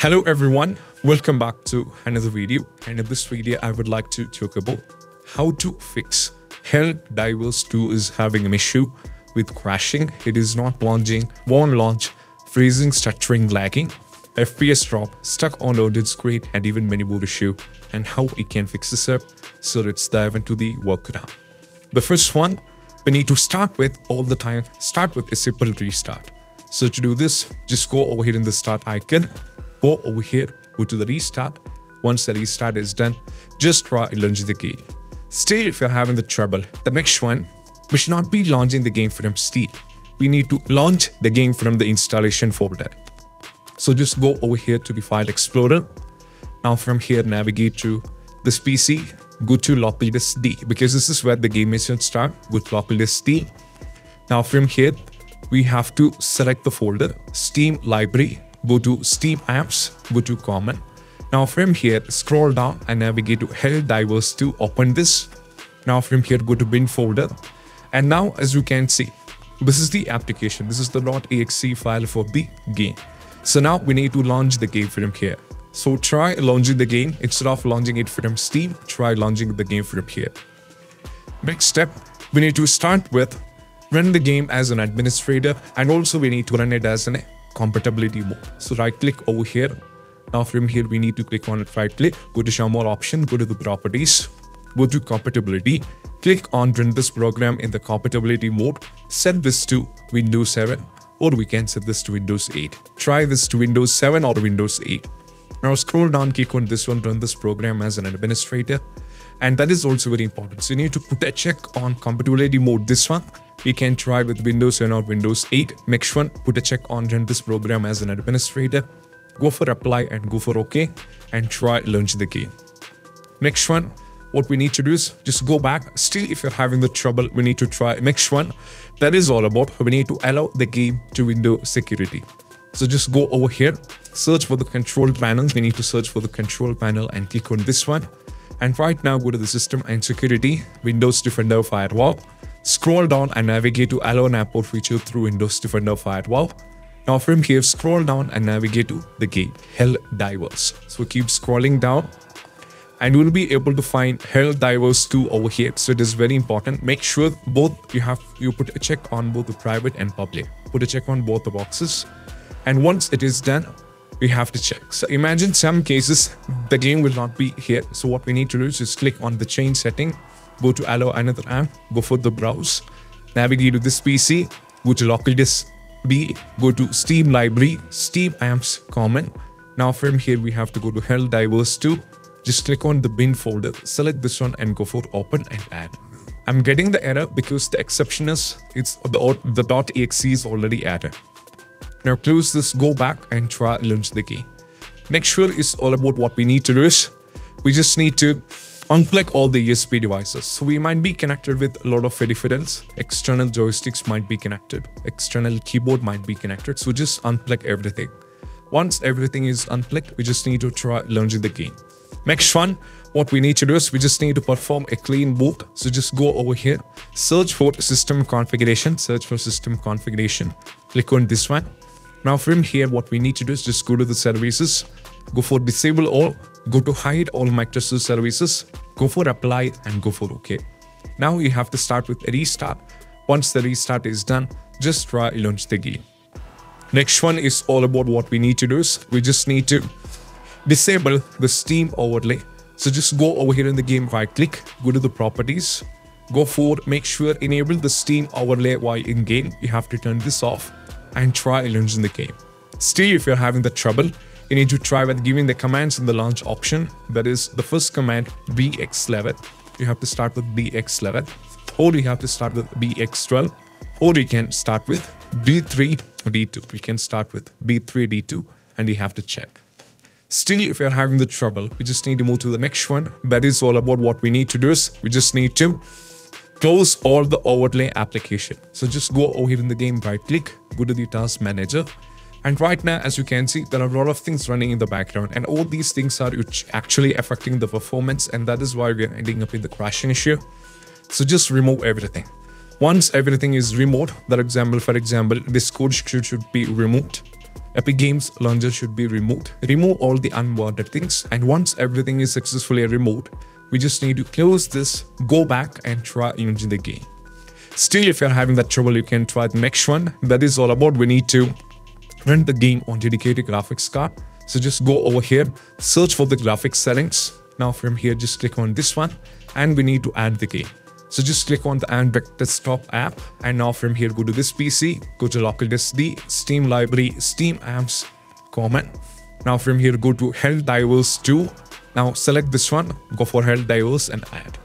Hello everyone, welcome back to another video and in this video I would like to talk about how to fix Helldivers 2 is having an issue with crashing, it is not launching, won't launch, freezing, stuttering, lagging, FPS drop, stuck on loaded screen and even many more issue and how we can fix this up. So let's dive into the workaround. The first one, we need to start with all the time, start with a simple restart. So to do this, just go over here in the start icon go over here, go to the restart. Once the restart is done, just try launching the game. Still, if you're having the trouble, the next one, we should not be launching the game from Steam. We need to launch the game from the installation folder. So just go over here to the File Explorer. Now from here, navigate to this PC, go to local D because this is where the game is should start with local D. Now from here, we have to select the folder, Steam Library, go to Steam Apps, go to Common. Now from here, scroll down and navigate to Hell Helldivers to open this. Now from here, go to bin folder. And now as you can see, this is the application. This is the .exe file for the game. So now we need to launch the game from here. So try launching the game instead of launching it from Steam, try launching the game from here. Next step, we need to start with run the game as an administrator and also we need to run it as an compatibility mode. So right click over here. Now from here, we need to click on it right click, go to show more option, go to the properties, go to compatibility, click on run this program in the compatibility mode, set this to Windows 7 or we can set this to Windows 8. Try this to Windows 7 or Windows 8. Now scroll down, click on this one, run this program as an administrator. And that is also very important. So you need to put a check on compatibility mode, this one. We can try with Windows 7 or Windows 8. Next one, put a check on run this program as an administrator. Go for apply and go for OK and try launch the game. Next one, what we need to do is just go back. Still, if you're having the trouble, we need to try next one. That is all about we need to allow the game to window security. So just go over here, search for the control panel. We need to search for the control panel and click on this one. And right now, go to the system and security, Windows Defender Firewall. Scroll down and navigate to allow an airport feature through Windows Defender Firewall. Now from here, scroll down and navigate to the gate, Hell Divers. So keep scrolling down and you'll be able to find Helldivers 2 over here. So it is very important. Make sure both you have you put a check on both the private and public. Put a check on both the boxes. And once it is done, we have to check. So imagine some cases the game will not be here. So what we need to do is just click on the change setting, go to allow another app, go for the browse, navigate to this PC, go to local disk B, go to Steam library, Steam apps common. Now from here we have to go to Helldivers 2. Just click on the bin folder, select this one and go for open and add. I'm getting the error because the exception is it's the, the .exe is already added. Now close this, go back and try launch the key. Next sure is all about what we need to do is we just need to unplug all the USB devices. So we might be connected with a lot of peripherals. External joysticks might be connected. External keyboard might be connected. So just unplug everything. Once everything is unplugged, we just need to try launching the game. Next one, what we need to do is we just need to perform a clean boot. So just go over here, search for system configuration, search for system configuration. Click on this one. Now from here, what we need to do is just go to the services, go for disable all, go to hide all Microsoft services, go for apply and go for OK. Now you have to start with a restart. Once the restart is done, just try launch the game. Next one is all about what we need to do is we just need to disable the Steam overlay. So just go over here in the game, right click, go to the properties, go for make sure enable the Steam overlay while in game. You have to turn this off and try launching the game. Still, if you're having the trouble, you need to try with giving the commands in the launch option. That is the first command dx11. You have to start with dx11 or you have to start with dx12 or you can start with b3 d2. We can start with b3 d2 and you have to check. Still, if you're having the trouble, we just need to move to the next one. That is all about what we need to do is we just need to close all the overlay application. So just go over here in the game, right click, go to the task manager. And right now, as you can see, there are a lot of things running in the background and all these things are actually affecting the performance and that is why we're ending up in the crashing issue. So just remove everything. Once everything is removed, that example, for example, Discord should be removed. Epic Games Launcher should be removed. Remove all the unwanted things and once everything is successfully removed, we just need to close this, go back and try using the game. Still, if you're having that trouble, you can try the next one. That is all about we need to run the game on dedicated graphics card. So just go over here, search for the graphics settings. Now from here, just click on this one and we need to add the game. So just click on the Android desktop app and now from here go to this PC, go to local D, Steam library, Steam apps, common. Now from here go to Helldivers 2. Now select this one, go for Helldivers and add.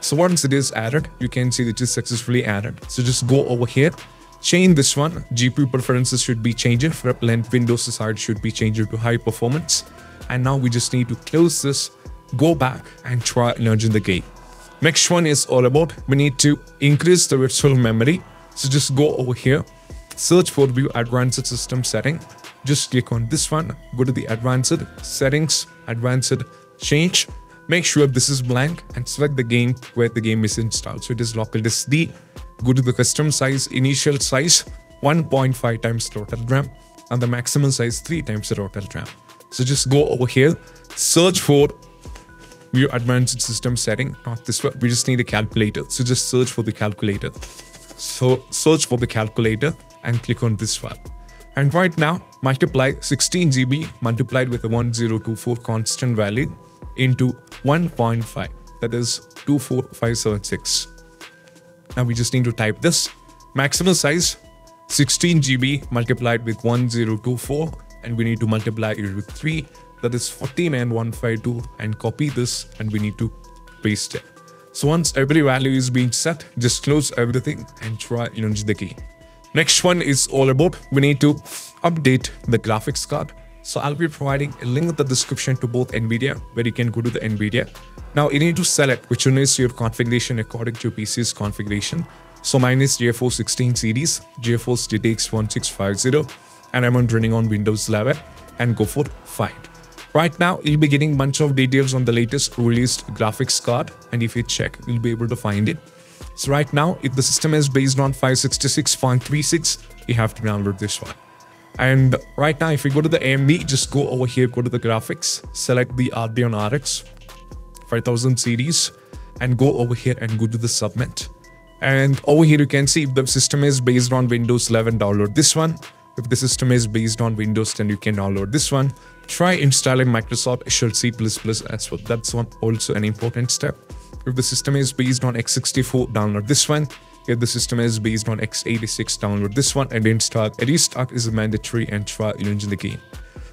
So once it is added, you can see it is successfully added. So just go over here, change this one. GPU preferences should be changed. Rep length Windows side should be changed to high performance. And now we just need to close this, go back and try launching the game. Next one is all about we need to increase the virtual memory. So just go over here, search for view advanced system setting. Just click on this one, go to the advanced settings, advanced change Make sure this is blank and select the game where the game is installed. So it is local disk D. Go to the custom size, initial size 1.5 times total RAM and the maximum size 3 times the total RAM. So just go over here, search for your advanced system setting, not this one. We just need a calculator. So just search for the calculator. So search for the calculator and click on this one. And right now, multiply 16 GB multiplied with a 1024 constant value into 1.5 that is 24576 now we just need to type this. Maximum size 16 GB multiplied with 1024 and we need to multiply it with 3 that is 15152 and copy this and we need to paste it. So once every value is being set just close everything and try launch the key. Next one is all about we need to update the graphics card so I'll be providing a link in the description to both NVIDIA where you can go to the NVIDIA. Now you need to select which one is your configuration according to your PC's configuration. So mine is GeForce 16 series, GeForce GTX 1650 and I'm on running on Windows 11 and go for find. Right now, you'll be getting bunch of details on the latest released graphics card and if you check, you'll be able to find it. So right now, if the system is based on 566.36, you have to download this one. And right now, if we go to the AMD, just go over here, go to the graphics, select the Radeon RX 5000 series, and go over here and go to the submit. And over here, you can see if the system is based on Windows 11, download this one. If the system is based on Windows 10, you can download this one. Try installing Microsoft Visual C++ as well. That's one also an important step. If the system is based on x64, download this one. If the system is based on x86, download this one and install. A restart is mandatory and try launching the game.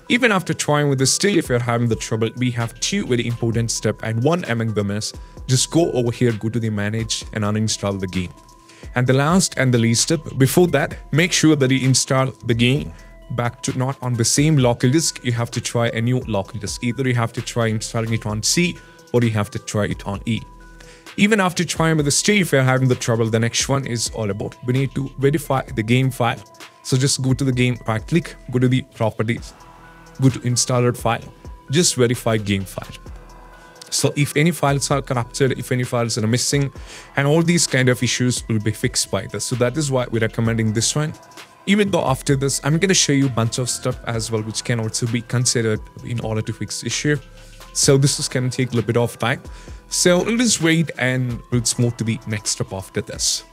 Even after trying with this, still if you're having the trouble, we have two very important steps and one among them is just go over here, go to the manage and uninstall the game. And the last and the least step, before that, make sure that you install the game back to not on the same local disk, you have to try a new local disk. Either you have to try installing it on C or you have to try it on E. Even after trying with the state, if you're having the trouble, the next one is all about. We need to verify the game file. So just go to the game, right click, go to the properties, go to installer file, just verify game file. So if any files are corrupted, if any files are missing, and all these kind of issues will be fixed by this. So that is why we're recommending this one. Even though after this, I'm going to show you a bunch of stuff as well, which can also be considered in order to fix issue. So this is going to take a little bit of time. So let's wait and let's move to the next step after this.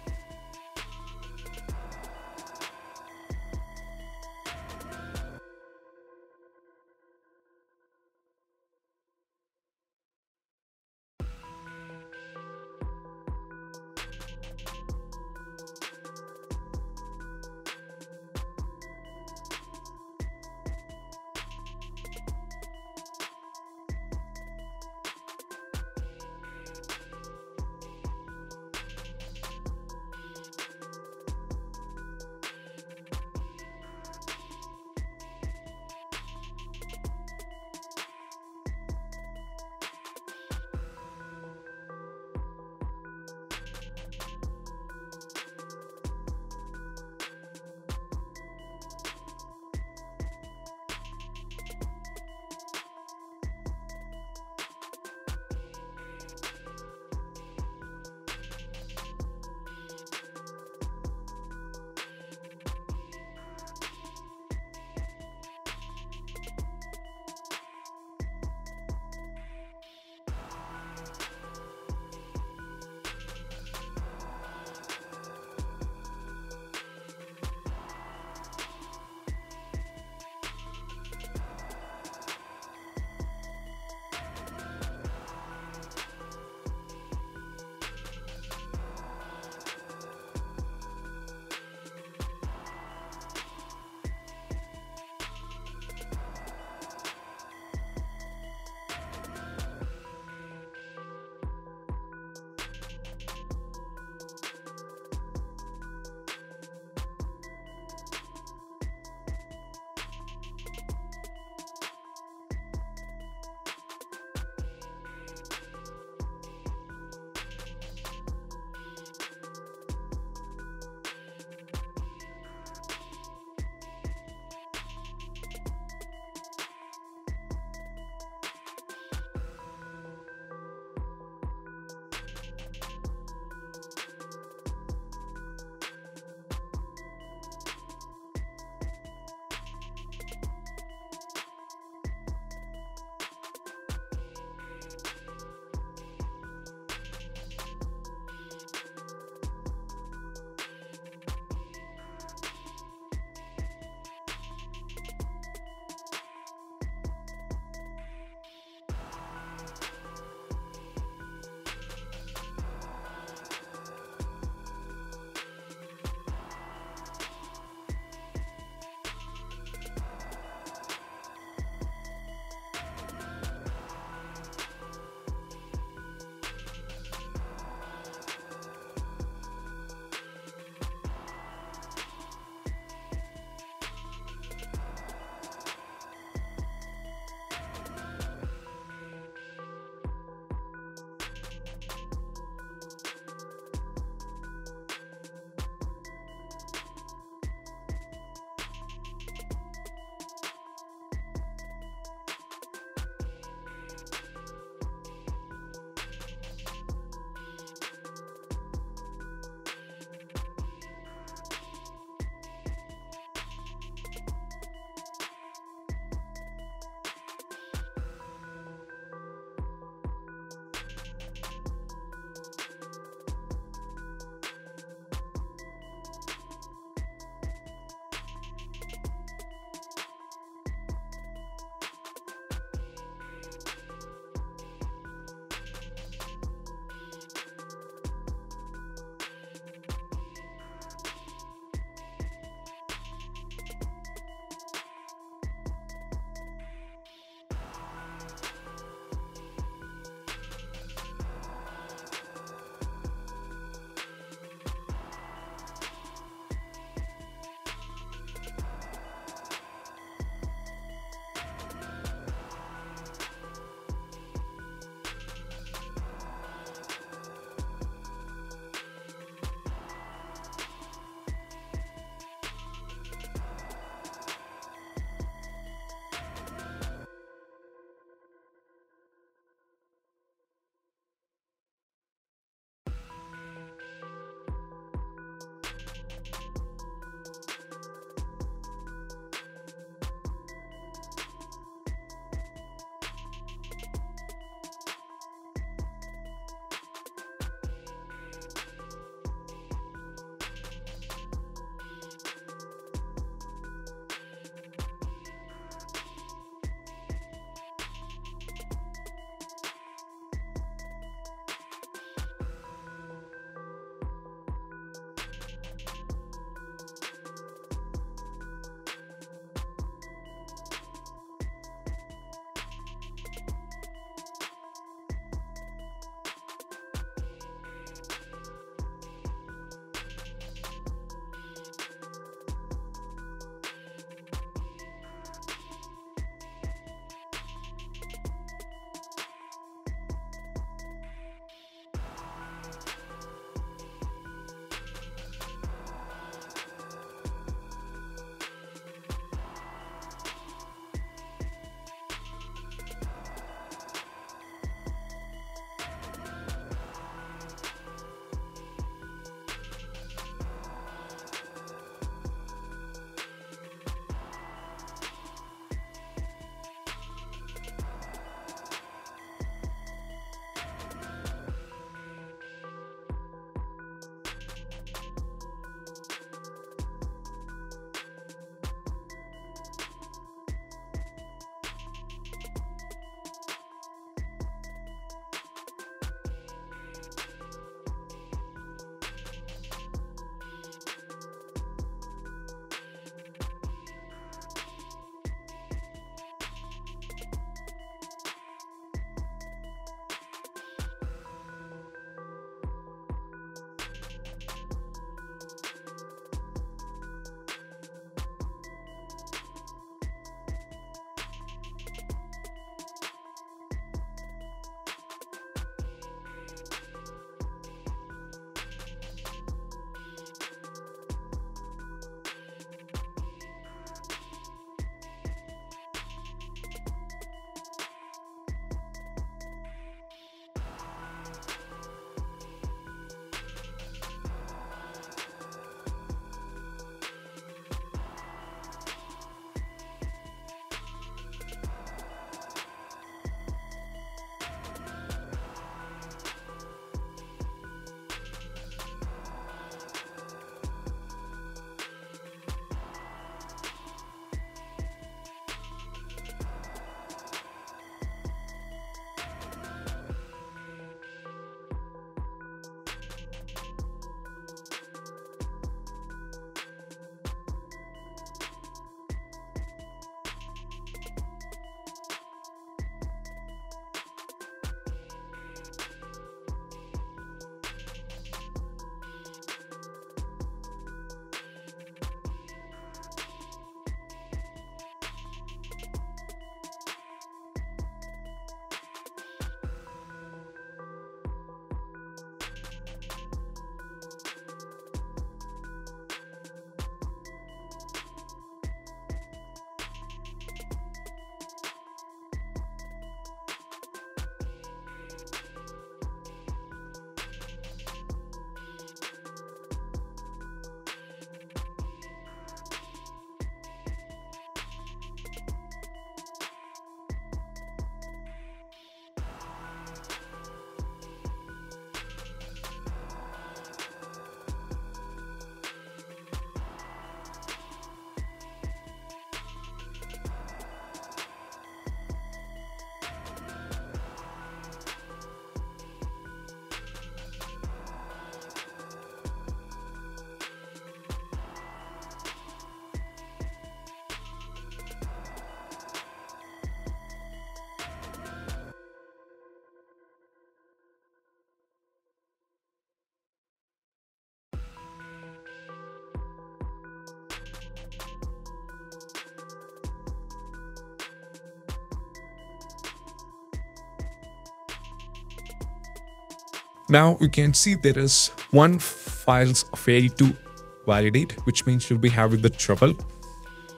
Now you can see there is one files failed to validate, which means you'll be having the trouble.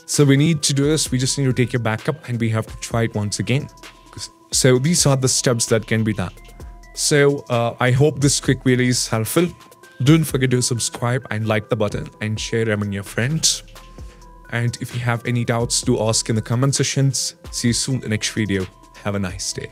So we need to do this. We just need to take your backup and we have to try it once again. So these are the steps that can be done. So uh, I hope this quick video is helpful. Don't forget to subscribe and like the button and share among your friends. And if you have any doubts, do ask in the comment sections. See you soon in the next video. Have a nice day.